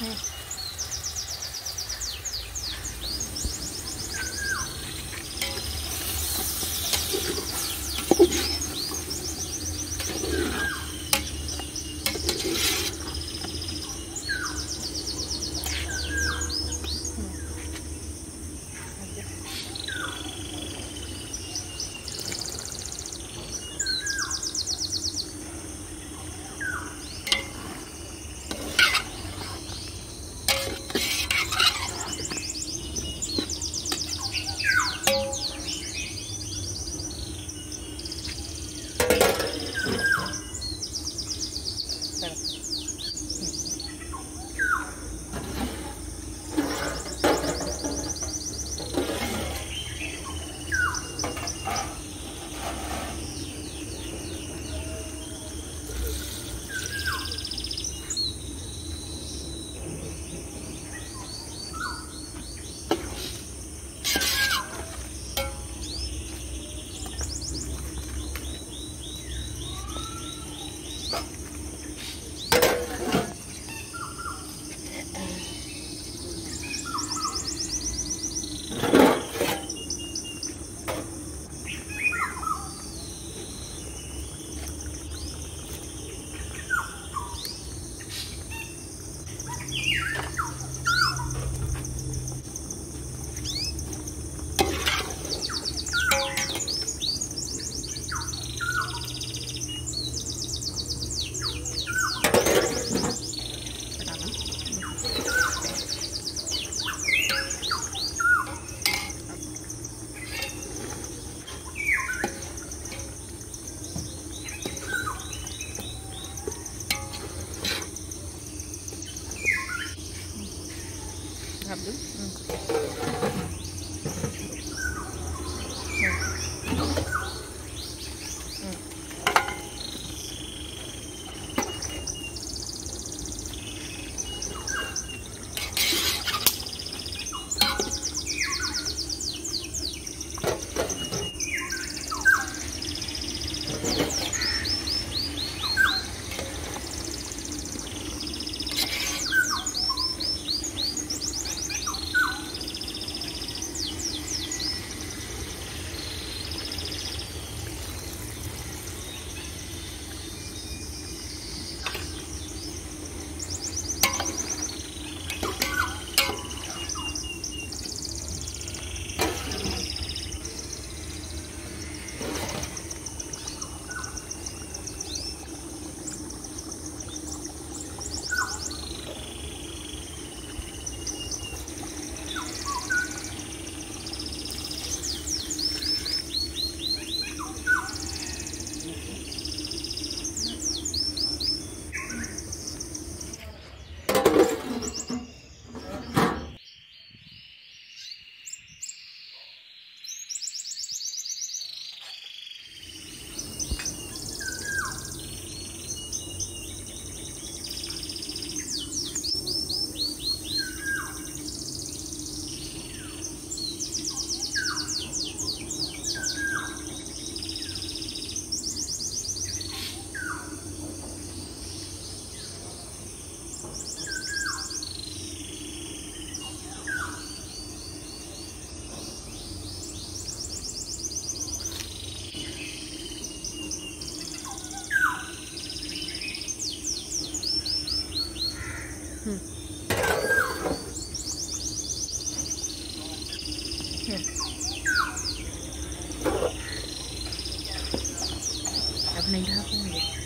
Mm. Này ra không được